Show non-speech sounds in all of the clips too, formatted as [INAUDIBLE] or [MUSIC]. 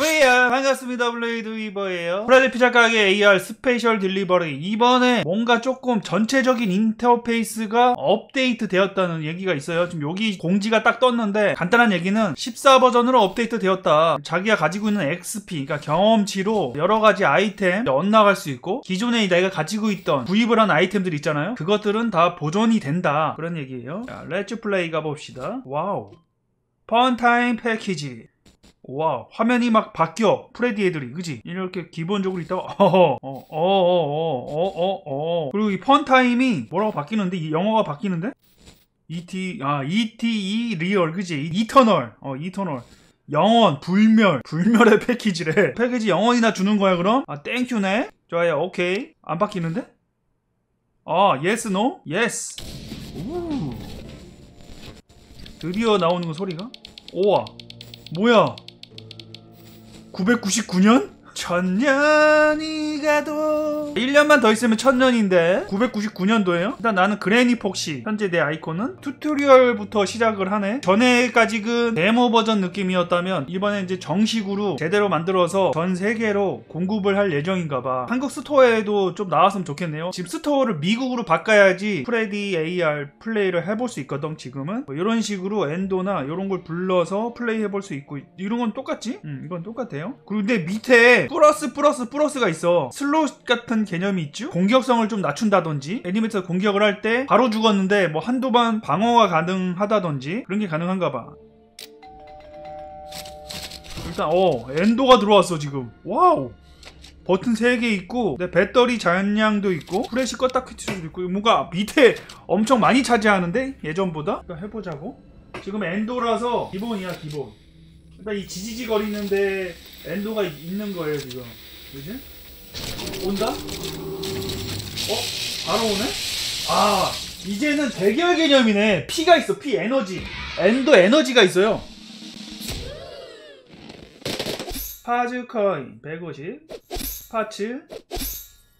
왜야 반갑습니다. 블레이드 위버예요. 프레디 피자 가게 AR Special Delivery. 이번에 뭔가 조금 전체적인 인터페이스가 업데이트 되었다는 얘기가 있어요. 지금 여기 공지가 딱 떴는데 간단한 얘기는 14 버전으로 업데이트 되었다. 자기가 가지고 있는 XP 그러니까 경험치로 여러가지 아이템 얻어나갈 수 있고 기존에 내가 가지고 있던 구입을 한 아이템들 있잖아요. 그것들은 다 보존이 된다. 그런 얘기예요. 자 let's play 가봅시다. wow. Funtime 패키지 와 화면이 막 바뀌어. 프레디 애들이. 그지 이렇게 기본적으로 있다가 [LAUGHS] 어어어어어어어 그리고 이 Funtime이 뭐라고 바뀌는데? 이 영어가 바뀌는데? ET 아 ETE real. 그지 eternal. 어 eternal. 영원 불멸. 불멸의 패키지래. [LAUGHS] 패키지 영원이나 주는 거야 그럼? 아 thank you네. 좋아요. 오케이. 안 바뀌는데? 아 yes no yes 우 드디어 나오는 거 소리가? 오와. 뭐야 999년? 천년이 가도. 1년만 더 있으면 천년인데 999년도에요? 일단 나는 그래니 폭시. 현재 내 아이콘은 튜토리얼부터 시작을 하네. 전에까지는 데모 버전 느낌이었다면 이번에 이제 정식으로 제대로 만들어서 전 세계로 공급을 할 예정인가봐. 한국 스토어에도 좀 나왔으면 좋겠네요. 지금 스토어를 미국으로 바꿔야지 프레디 AR 플레이를 해볼 수 있거든 지금은. 뭐 이런 식으로 엔도나 이런 걸 불러서 플레이 해볼 수 있고 이런 건 똑같지? 음 이건 똑같아요. 그리고 근데 밑에 플러스 플러스 플러스가 있어. 슬롯 같은 개념이 있죠? 공격성을 좀 낮춘다든지 애니메이터 공격을 할 때 바로 죽었는데 뭐 한두 번 방어가 가능하다든지 그런 게 가능한가 봐. 일단 어 엔도가 들어왔어 지금. wow! 버튼 3개 있고 내 배터리 잔량도 있고 플래시 껐다 quit도 있고 뭔가 밑에 엄청 많이 차지하는데? 예전보다? 일단 해보자고. 지금 엔도라서 기본이야 기본 일단 이 지지직 거리는데 엔도가 있는 거예요 지금 그지? 온다? 어? 바로 오네? 아 이제는 대결 개념이네 피가 있어 피 에너지 엔도 에너지가 있어요 파즈 코인 150 parts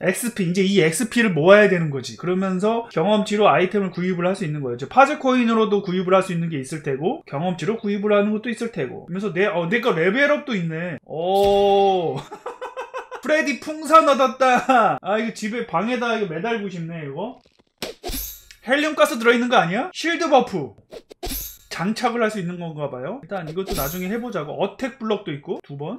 XP 이제 이 XP를 모아야 되는 거지. 그러면서 경험치로 아이템을 구입을 할 수 있는 거예요. 파즈 코인으로도 구입을 할 수 있는 게 있을 테고 경험치로 구입을 하는 것도 있을 테고. 그러면서 내, 어, 내거 레벨업도 있네. 오. [LAUGHS] 프레디 풍선 얻었다. 아 이거 집에 방에다 이거 매달고 싶네 이거. 헬륨 가스 들어있는 거 아니야? shield buff 장착을 할 수 있는 건가 봐요. 일단 이것도 나중에 해보자고. attack block도 있고. 두번.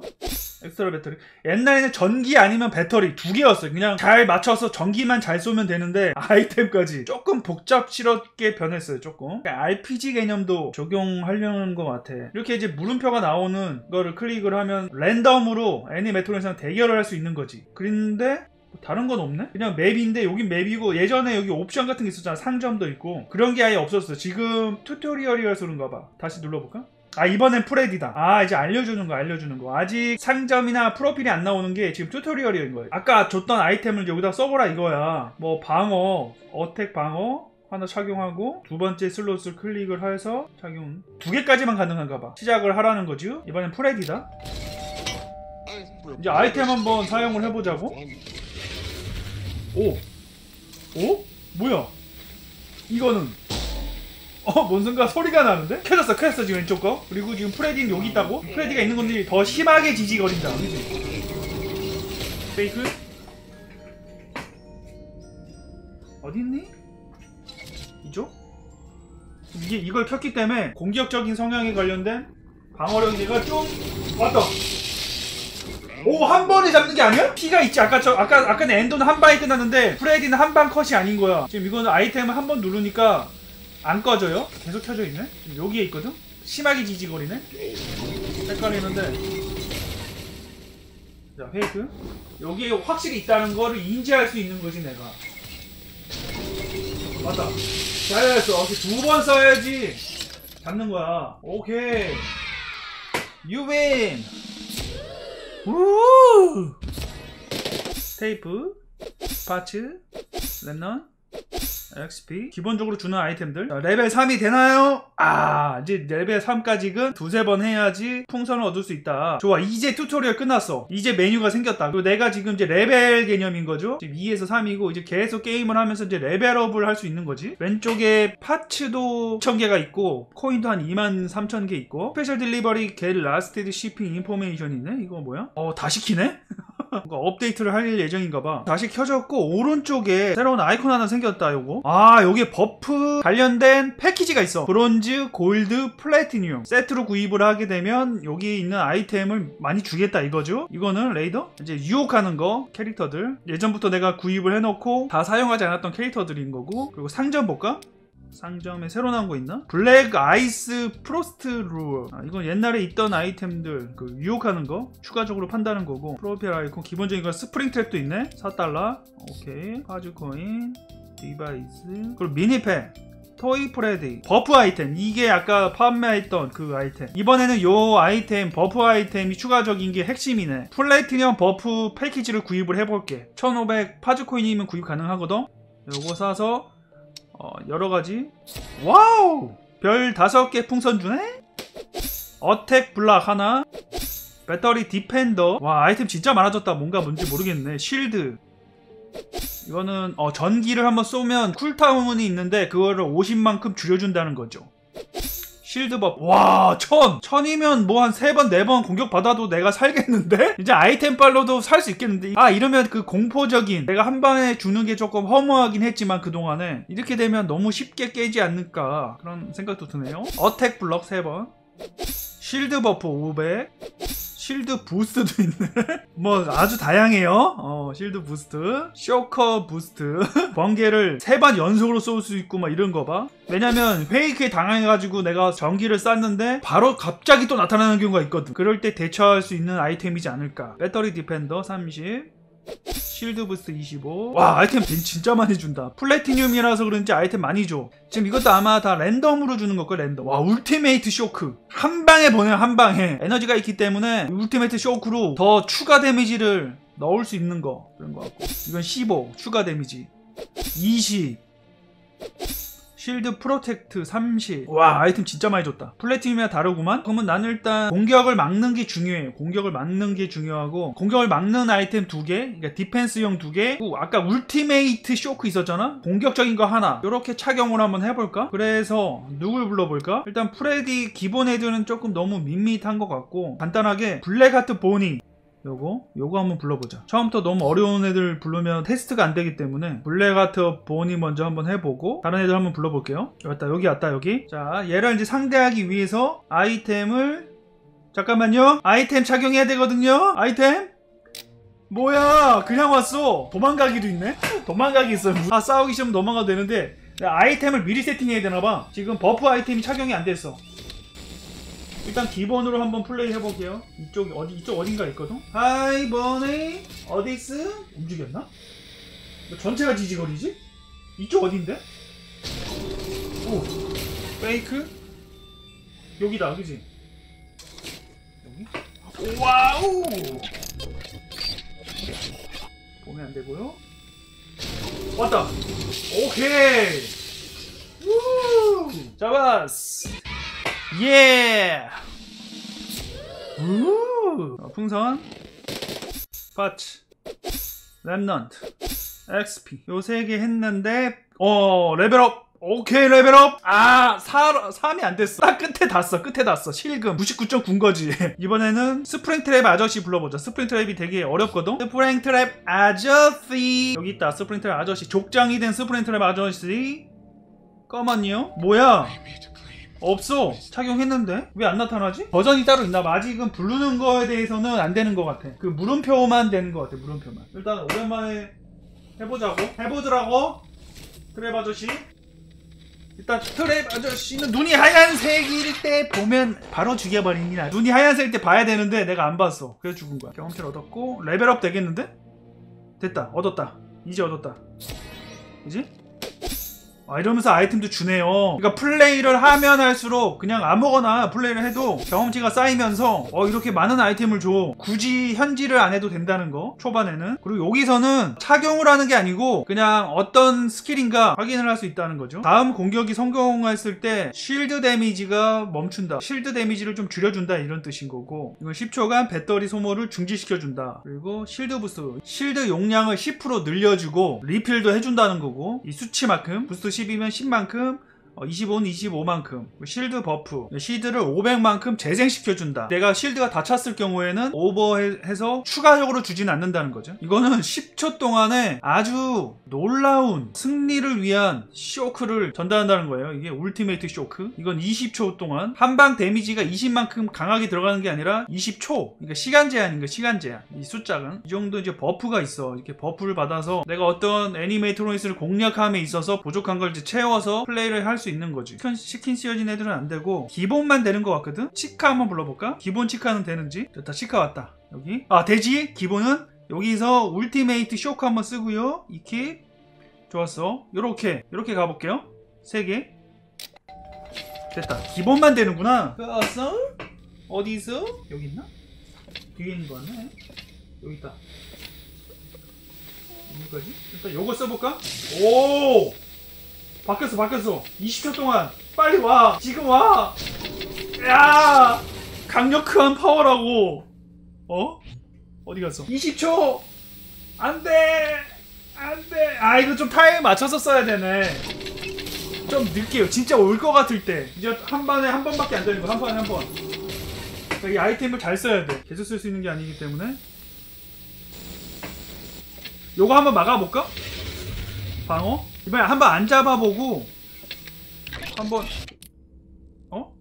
엑스트라 배터리. 옛날에는 전기 아니면 배터리 두 개였어요. 그냥 잘 맞춰서 전기만 잘 쏘면 되는데 아이템까지 조금 복잡스럽게 변했어요 조금. RPG 개념도 적용하려는 것 같아. 이렇게 이제 물음표가 나오는 거를 클릭을 하면 랜덤으로 animatronics는 대결을 할 수 있는 거지. 그런데 다른 건 없네? 그냥 맵인데 여긴 맵이고 예전에 여기 옵션 같은 게 있었잖아. 상점도 있고. 그런 게 아예 없었어. 지금 튜토리얼이어서 그런가 봐. 다시 눌러볼까? 아 이번엔 프레디다. 아 이제 알려주는 거 알려주는 거. 아직 상점이나 프로필이 안 나오는 게 지금 튜토리얼인 거예요. 아까 줬던 아이템을 여기다 써보라 이거야. 뭐 방어 attack 방어 하나 착용하고 두 번째 슬롯을 클릭을 해서 착용. 두 개까지만 가능한가 봐. 시작을 하라는 거죠 이번엔 프레디다? 이제 아이템 한번 사용을 해보자고 오 오? 뭐야 이거는 어? 뭔 순간 소리가 나는데? 켜졌어 켜졌어 지금 왼쪽 거 그리고 지금 프레디는 여기 있다고? 프레디가 있는 건데 더 심하게 지지거린다 그지? 페이크? 어딨니? 이쪽? 이게 이걸 켰기 때문에 공격적인 성향에 관련된 방어력이가 좀 왔다 오 한 번에 잡는 게 아니야? 피가 있지. 아까 저 아까 아까는 엔도는 한 방에 끝났는데 프레디는 한 방 컷이 아닌 거야. 지금 이거는 아이템을 한 번 누르니까 안 꺼져요? 계속 켜져 있네? 여기에 있거든? 심하게 지지거리네? 헷갈리는데. 자 페이크. 여기에 확실히 있다는 거를 인지할 수 있는 거지 내가. 맞다. 잘했어. 두번 써야지. 잡는 거야. 오케이. 유빈 우! 테이프 parts 랩넌 XP 기본적으로 주는 아이템들. 자, 레벨 3이 되나요? 아 이제 레벨 3까지는 두세 번 해야지 풍선을 얻을 수 있다. 좋아 이제 튜토리얼 끝났어. 이제 메뉴가 생겼다. 그리고 내가 지금 이제 레벨 개념인 거죠? 지금 2에서 3이고 이제 계속 게임을 하면서 이제 레벨업을 할 수 있는 거지. 왼쪽에 parts도 1000개가 있고 코인도 한 2만 3000개 있고 special delivery get 라스티드 shipping information 있네? 이거 뭐야? 어 다 시키네? [LAUGHS] 뭔가 업데이트를 할 예정인가 봐. 다시 켜졌고 오른쪽에 새로운 아이콘 하나 생겼다. 요거. 아 여기에 버프 관련된 패키지가 있어. 브론즈, 골드, 플래티늄 세트로 구입을 하게 되면 여기 있는 아이템을 많이 주겠다 이거죠. 이거는 레이더 이제 유혹하는 거 캐릭터들 예전부터 내가 구입을 해놓고 다 사용하지 않았던 캐릭터들인 거고 그리고 상점 볼까? 상점에 새로 나온 거 있나? black ice frost 룰. 아, 이건 옛날에 있던 아이템들 그 유혹하는 거 추가적으로 판다는 거고 프로필 아이콘 기본적인 건 스프링 트랩도 있네. 4달러. 오케이. Faz coin. device. 그리고 mini pack. 토이 프레디 버프 아이템 이게 아까 판매했던 그 아이템 이번에는 요 아이템 버프 아이템이 추가적인 게 핵심이네 플래티넘 버프 패키지를 구입을 해볼게 1500 Faz coin이면 구입 가능하거든 요거 사서 어, 여러 가지. 와우! 별 다섯 개 풍선 주네? attack block 하나. 배터리 defender. 와, 아이템 진짜 많아졌다. 뭔가 뭔지 모르겠네. shield. 이거는 어, 전기를 한번 쏘면 cooldown이 있는데 그거를 50만큼 줄여준다는 거죠. shield buff. 와, 천! 천이면 뭐 한 세 번, 네 번 공격 받아도 내가 살겠는데? [LAUGHS] 이제 아이템 빨로도 살 수 있겠는데? 아, 이러면 그 공포적인, 내가 한 방에 주는 게 조금 허무하긴 했지만 그동안에. 이렇게 되면 너무 쉽게 깨지 않을까. 그런 생각도 드네요. attack block 세 번. shield buff 500. shield boost도 있네. [LAUGHS] 뭐 아주 다양해요. 어, shield boost, shocker boost, [LAUGHS] 번개를 세 번 연속으로 쏠 수 있고 막 이런 거 봐. 왜냐면 fake에 당해가지고 내가 전기를 쐈는데 바로 갑자기 또 나타나는 경우가 있거든. 그럴 때 대처할 수 있는 아이템이지 않을까. 배터리 defender 30. shield boost 25. 와, 아이템 진짜 많이 준다. 플래티늄이라서 그런지 아이템 많이 줘. 지금 이것도 아마 다 랜덤으로 주는 걸걸, 랜덤. 와, ultimate shock. 한 방에 보내요, 한 방에. 에너지가 있기 때문에 ultimate shock로 더 추가 데미지를 넣을 수 있는 거. 그런 거 같고. 이건 15. 추가 데미지. 20. shield protect 30. 와, 아이템 진짜 많이 줬다. 플래티늄이랑 다르구만? 그러면 나는 일단 공격을 막는 게 중요해요. 공격을 막는 게 중요하고, 공격을 막는 아이템 두 개, 그러니까 디펜스용 두 개, 그리고 아까 ultimate shock 있었잖아? 공격적인 거 하나. 이렇게 착용을 한번 해볼까? 그래서 누굴 불러볼까? 일단 프레디 기본 헤드는 조금 너무 밋밋한 것 같고, 간단하게 Black Heart 보니. 요거 요거 한번 불러보자. 처음부터 너무 어려운 애들 부르면 테스트가 안 되기 때문에 Black Heart 보니 먼저 한번 해보고 다른 애들 한번 불러볼게요. 왔다 여기 왔다 여기. 자 얘를 이제 상대하기 위해서 아이템을 잠깐만요. 아이템 착용해야 되거든요. 아이템? 뭐야? 그냥 왔어. 도망가기도 있네. 도망가기 있어요. 아 싸우기 싫으면 도망가도 되는데 아이템을 미리 세팅해야 되나봐. 지금 버프 아이템이 착용이 안 됐어 일단 기본으로 한번 플레이 해볼게요. 이쪽 어디 이쪽 어딘가 있거든. 하이 버니 어디서 움직였나? 뭐 전체가 지지거리지? 이쪽 어딘데? 오 페이크 여기다 그지? 여기 와우 보면 안 되고요. 왔다. 오케이. 우 잡았어. 예! 우! 어, 풍선, 파츠, 랩넌트, XP 요 세 개 했는데 어 레벨업. 오케이 레벨업. 아 4, 3이 안 됐어. 딱 끝에 닿았어 끝에 닿았어. 실금. 99.9인 거지. [LAUGHS] 이번에는 스프링 트랩 아저씨 불러보자. 스프링 트랩이 되게 어렵거든? 스프링 트랩 아저씨. 여기 있다. 스프링 트랩 아저씨. 족장이 된 스프링 트랩 아저씨. 잠깐만요 뭐야 없어. 착용했는데? 왜 안 나타나지? 버전이 따로 있나 봐. 아직은 부르는 거에 대해서는 안 되는 것 같아. 그 물음표만 되는 것 같아 물음표만. 일단 오랜만에 해보자고. 해보더라고. 트랩 아저씨. 일단 트랩 아저씨는 눈이 하얀색일 때 보면 바로 죽여버립니다 눈이 하얀색일 때 봐야 되는데 내가 안 봤어. 그래서 죽은 거야. 경험치를 얻었고 레벨업 되겠는데? 됐다. 얻었다. 이제 얻었다. 그지? 아, 이러면서 아이템도 주네요. 그러니까 플레이를 하면 할수록 그냥 아무거나 플레이를 해도 경험치가 쌓이면서 어, 이렇게 많은 아이템을 줘. 굳이 현질을 안 해도 된다는 거. 초반에는. 그리고 여기서는 착용을 하는 게 아니고 그냥 어떤 스킬인가 확인을 할 수 있다는 거죠. 다음 공격이 성공했을 때 shield 데미지가 멈춘다. shield 데미지를 좀 줄여준다 이런 뜻인 거고 이건 10초간 배터리 소모를 중지시켜준다. 그리고 shield boost. shield 용량을 10% 늘려주고 refill도 해준다는 거고 이 수치만큼 boost 10이면 10만큼 25는 25만큼 shield buff shield를 500만큼 재생시켜준다. 내가 shield가 다 찼을 경우에는 오버해서 추가적으로 주진 않는다는 거죠. 이거는 10초 동안에 아주 놀라운 승리를 위한 쇼크를 전달한다는 거예요. 이게 ultimate shock. 이건 20초 동안 한 방 데미지가 20만큼 강하게 들어가는 게 아니라 20초 그러니까 시간 제한인 거 시간 제한. 이 숫자는. 이 정도 이제 버프가 있어. 이렇게 버프를 받아서 내가 어떤 animatronics를 공략함에 있어서 부족한 걸 이제 채워서 플레이를 할수 있는 거지. 시킨, 시킨 씌어진 애들은 안 되고 기본만 되는 것 같거든? 치카 한번 불러볼까? 기본 치카는 되는지? 됐다 치카 왔다. 여기. 아 되지? 기본은? 여기서 ultimate shock 한번 쓰고요. equip 좋았어. 요렇게. 요렇게 가볼게요. 3개. 됐다. 기본만 되는구나. 왔어? 어디 있어? 여기 있나? 뒤에 있는 거 같네. 여기 있다. 여기까지? 일단 요거 써볼까? 오! 바뀌었어 바뀌었어 20초 동안 빨리 와 지금 와 야! 강력한 파워라고 어? 어디 갔어? 20초! 안돼! 안돼! 아 이거 좀 타임 맞춰서 써야 되네 좀 늦게요 진짜 올 것 같을 때 이제 한 번에 한 번밖에 안 되는 거한 번에 한번 이 아이템을 잘 써야 돼 계속 쓸 수 있는 게 아니기 때문에 요거 한번 막아볼까? 방어? 이번에 한번 안 잡아보고 한번 어?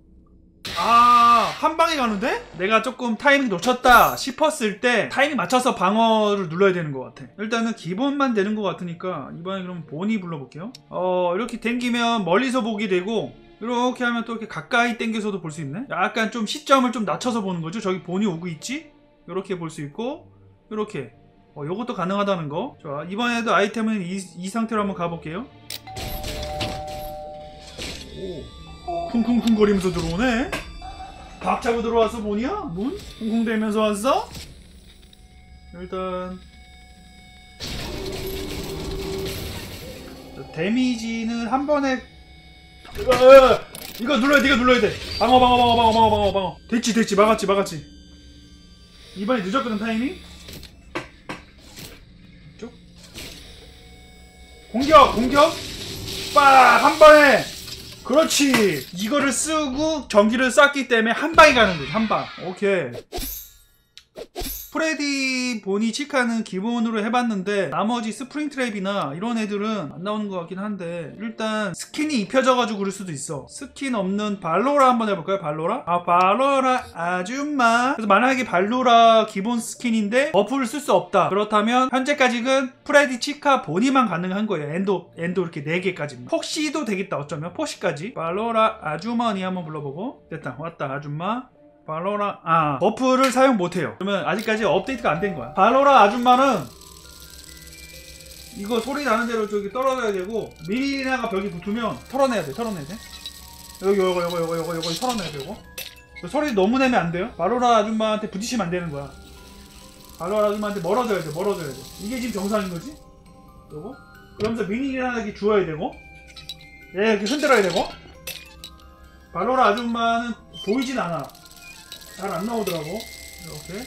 아, 한 방에 가는데? 내가 조금 타이밍 놓쳤다 싶었을 때 타이밍 맞춰서 방어를 눌러야 되는 것 같아. 일단은 기본만 되는 것 같으니까 이번에 그럼 보니 불러볼게요. 어, 이렇게 당기면 멀리서 보게 되고 이렇게 하면 또 이렇게 가까이 당겨서도 볼 수 있네. 약간 좀 시점을 좀 낮춰서 보는 거죠. 저기 보니 오고 있지? 이렇게 볼 수 있고 이렇게 어, 요것도 가능하다는 거. 좋아. 이번에도 아이템은 이, 이 상태로 한번 가볼게요. 오. 쿵쿵쿵 거리면서 들어오네. 박 차고 들어와서 뭐냐? 문? 쿵쿵대면서 왔어? 일단 데미지는 한 번에 으아, 이거 눌러야 돼 이거 눌러야 돼 방어 방어 방어 방어 방어 방어 방어 됐지 됐지 막았지 막았지 이번에 늦었거든 타이밍 공격 공격. 빡한 번에. 그렇지. 이거를 쓰고 전기를 쐈기 때문에 한 방에 가는 거지 한방. 오케이 프레디 보니 치카는 기본으로 해봤는데 나머지 스프링 트랩이나 이런 애들은 안 나오는 것 같긴 한데 일단 스킨이 입혀져가지고 그럴 수도 있어. 스킨 없는 발로라 한번 해볼까요? 발로라? 아 발로라 아줌마. 그래서 만약에 발로라 기본 스킨인데 buff를 쓸수 없다. 그렇다면 현재까지는 프레디 치카 보니만 가능한 거예요. 엔도 엔도 이렇게 4개까지는 폭시도 되겠다. 어쩌면 폭시까지. 발로라 아주머니 한번 불러보고. 됐다. 왔다. 아줌마 발로라 아 buff를 사용 못해요. 그러면 아직까지 업데이트가 안 된 거야. 발로라 아줌마는 이거 소리 나는 대로 저기 떨어져야 되고 미니리나가 벽에 붙으면 털어내야 돼 털어내야 돼. 여기 요거 요거 요거 요거 요거 털어내야 돼 요거 소리 너무 내면 안 돼요? 발로라 아줌마한테 부딪히면 안 되는 거야. 발로라 아줌마한테 멀어져야 돼 멀어져야 돼. 이게 지금 정상인 거지? 요거 그러면서 미니나에게 주어야 되고? 얘 이렇게 흔들어야 되고? 발로라 아줌마는 보이진 않아 잘 안 나오더라고. 이렇게.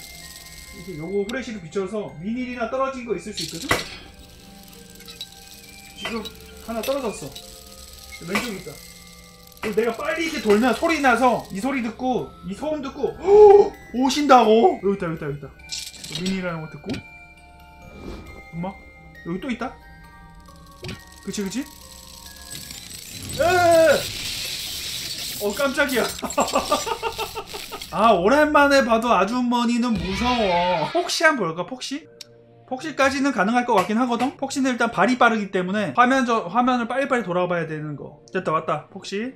이렇게 요거 후레쉬를 비춰서 미닐이나 떨어진 거 있을 수 있거든? 지금 하나 떨어졌어. 왼쪽에 있다. 내가 빨리 이렇게 돌면 소리 나서 이 소리 듣고 이 소음 듣고 헉! [GASPS] 오신다고? 여기 있다 여기 있다 여기 있다. 미닐이라는 거 듣고. 엄마 여기 또 있다? 그치 그치? 에 어 깜짝이야. [LAUGHS] 아 오랜만에 봐도 아주머니는 무서워. 폭시 한번 볼까 폭시? 폭시까지는 가능할 것 같긴 하거든? 폭시는 일단 발이 빠르기 때문에 화면 저 화면을 빨리빨리 돌아봐야 되는 거. 됐다 왔다. 폭시.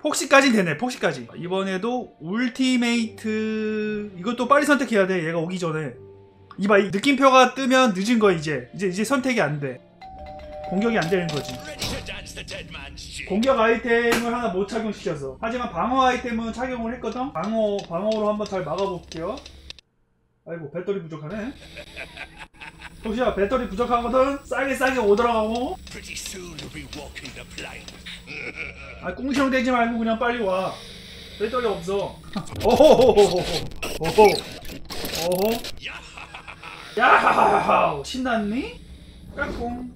폭시까지 되네 폭시까지. 이번에도 ultimate. 이것도 빨리 선택해야 돼 얘가 오기 전에. 이봐 이 느낌표가 뜨면 늦은 거야 이제. 이제 이제 선택이 안돼. 공격이 안 되는 거지 공격 아이템을 하나 못 착용시켜서. 하지만 방어 아이템은 착용을 했거든? 방어 방어로 한번 잘 막아볼게요. 아이고 배터리 부족하네. 폭시야 배터리 부족하거든? 싸게 싸게 오더라고. [LAUGHS] 아 꿍시렁 대지 말고 그냥 빨리 와. 배터리 없어. [LAUGHS] 오호호호호호. 오호. 오호. 야하하하. 신났니? 까꿍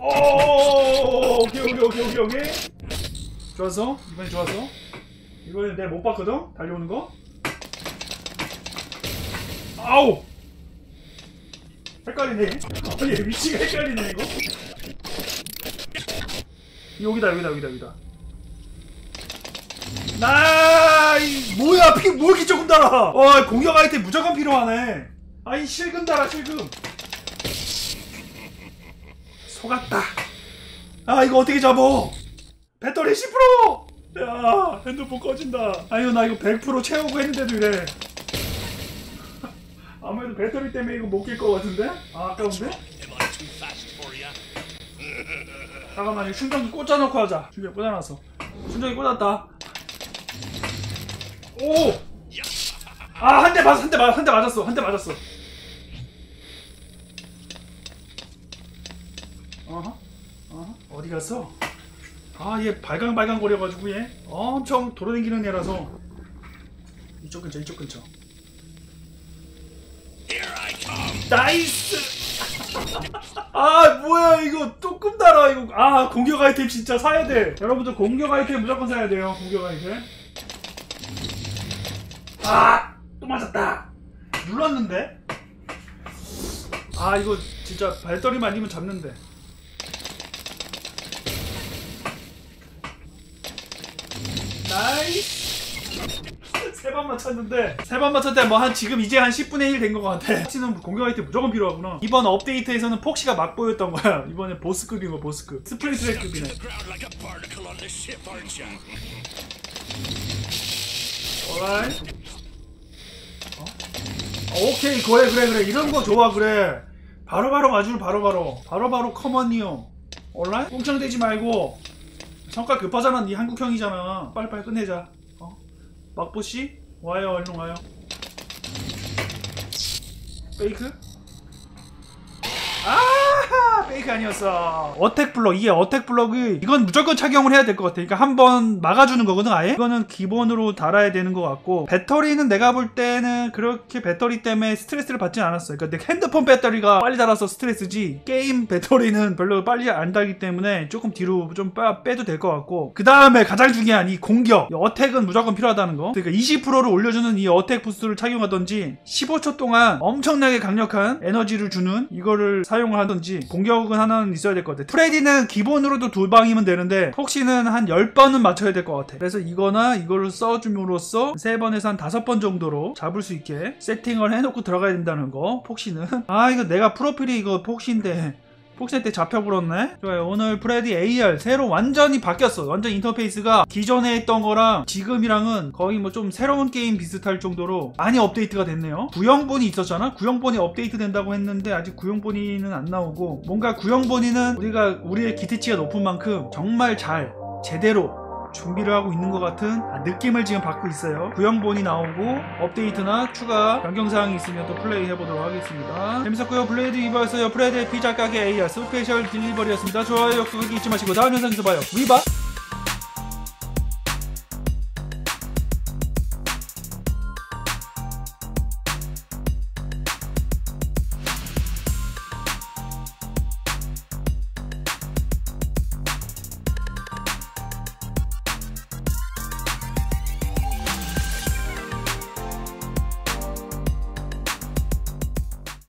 오 오케이 오케이 오케이 오케이 오케이 좋았어 이번엔 좋았어 이번엔 내가 못 봤거든 달려오는 거 아우 헷갈리네 어, 얘 위치가 헷갈리네 이거 여기다 여기다 여기다 여기다 나 이 뭐야 피 뭐 이렇게 조금 달아 어 공격 아이템 무조건 필요하네 아이 실금 달아 실금 속았다. 아 이거 어떻게 잡어? 배터리 10%야 핸드폰 꺼진다. 아유 나 이거 100% 채우고 했는데도 이래. [LAUGHS] 아무래도 배터리 때문에 이거 못 낄 것 같은데? 아 아까운데? 잠깐만 이거 충전기 꽂아놓고 하자. 충전기 꽂아놨어 충전기 꽂았다. 오! 아 한 대 맞았어 한 대 맞, 한대 맞았어. 한 대 맞았어 어허 갔어? 아얘 발광발광 거려가지고 얘 엄청 돌아다니는 애라서. 이쪽 근처 이쪽 근처. nice! [LAUGHS] 아 뭐야 이거 조금 달아 이거. 아 공격 아이템 진짜 사야 돼. 여러분들 공격 아이템 무조건 사야 돼요 공격 아이템. 아 또 맞았다. 눌렀는데? 아 이거 진짜 배터리만 아니면 잡는데 nice. 세 번 맞췄는데 세 번 맞췄대 뭐한 지금 이제 한 10분의 1 된 것 같아. 폭시는 공격 아이템 무조건 필요하구나. 이번 업데이트에서는 폭시가 막보였던 거야. 이번에 보스급인 거 보스급. 스프링트랩급이네. Alright. 어? 어, 오케이. 그래 그래 그래. 이런 거 좋아 그래. 바로바로 가주는 바로바로. 바로바로 come on이요 alright? 꽁창대지 말고 성깔 급하잖아. 니 한국형이잖아. 빨리빨리 끝내자. 어? 막보씨? 와요. 얼른 와요. fake? 아 fake 아니었어. attack block 이게 attack block이 이건 무조건 착용을 해야 될 것 같아. 그러니까 한 번 막아주는 거거든 아예? 이거는 기본으로 달아야 되는 것 같고 배터리는 내가 볼 때는 그렇게 배터리 때문에 스트레스를 받진 않았어. 그러니까 내 핸드폰 배터리가 빨리 달아서 스트레스지 게임 배터리는 별로 빨리 안 달기 때문에 조금 뒤로 좀 빼- 빼도 될 것 같고 그 다음에 가장 중요한 이 공격. 이 어택은 무조건 필요하다는 거. 그러니까 20%를 올려주는 이 어택 부스트를 착용하던지 15초 동안 엄청나게 강력한 에너지를 주는 이거를 사용을 하든지 공격 은 하나는 있어야 될 것 같아. 프레디는 기본으로도 두 방이면 되는데 폭시는 한 10번은 맞춰야 될 것 같아. 그래서 이거나 이거를 써줌으로써 3번에서 한 5번 정도로 잡을 수 있게 세팅을 해놓고 들어가야 된다는 거 폭시는. 아 이거 내가 프로필이 이거 폭시인데 폭시 때 잡혀버렸네? 좋아요. 오늘 프레디 AR 새로 완전히 바뀌었어. 완전 인터페이스가 기존에 했던 거랑 지금이랑은 거의 뭐 좀 새로운 게임 비슷할 정도로 많이 업데이트가 됐네요. 구형본이 있었잖아? 구형본이 업데이트 된다고 했는데 아직 구형본이는 안 나오고 뭔가 구형본이는 우리가 우리의 기대치가 높은 만큼 정말 잘 제대로 준비를 하고 있는 것 같은 아, 느낌을 지금 받고 있어요. 구형본이 나오고 업데이트나 추가 변경사항이 있으면 또 플레이 해보도록 하겠습니다. 재밌었고요. 블레이드 이버였어요. 프레디의 피자 가게 AR Special Delivery였습니다. 좋아요, 구독 잊지 마시고 다음 영상에서 봐요. 위바!